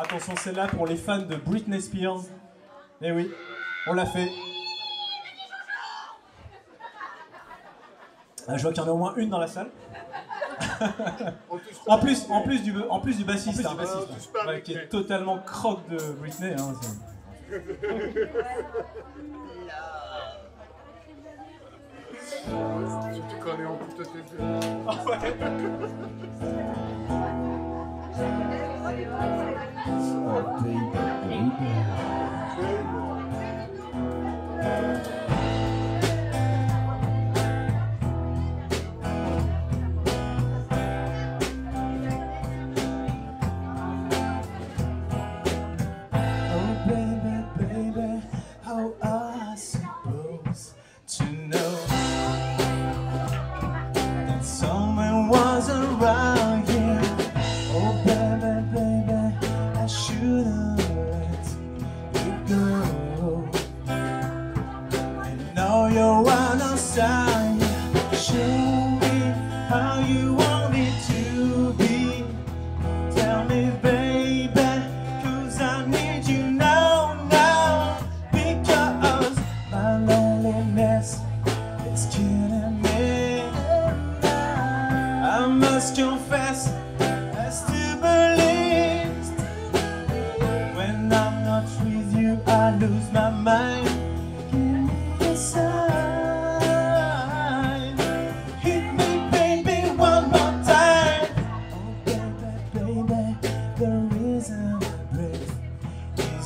attention, c'est là pour les fans de Britney Spears. Eh oui, on l'a fait. Ah, je vois qu'il y en a au moins une dans la salle. en plus, en plus du, en plus du bassiste, hein, bassiste qui est totalement croque de Britney. Hein, tu connais en plus de tes baby, baby.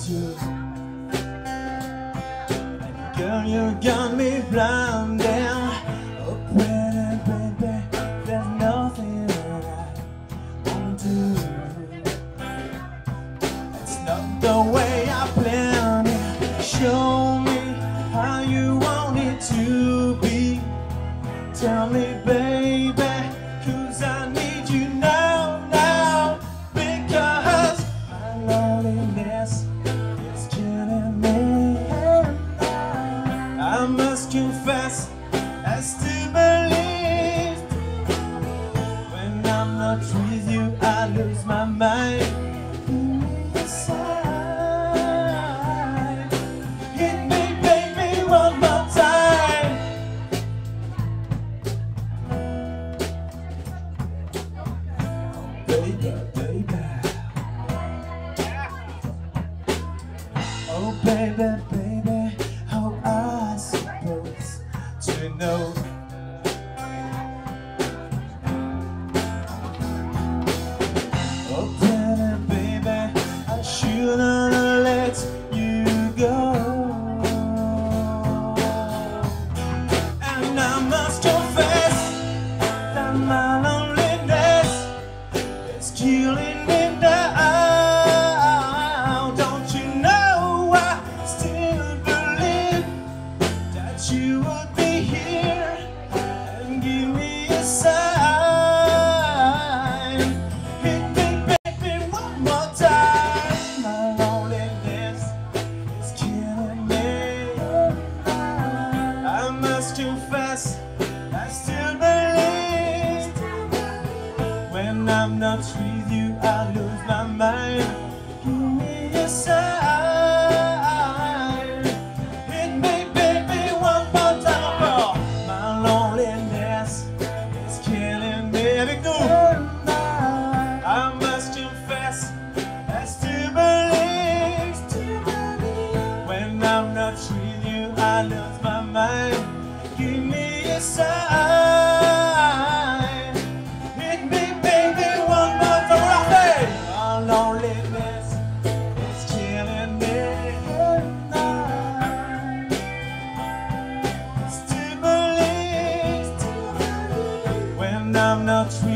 You. And girl, you got me blinded. baby, baby. Oh, baby, baby, how I supposed to know confess I still believe. When I'm not with you I lose my mind. Give me a sign. Hit me baby one more time My loneliness is killing me. I must confess I still believe. When I'm not with you I lose my mind give me a sign. Me, one more loneliness is killing me at night. When I'm not.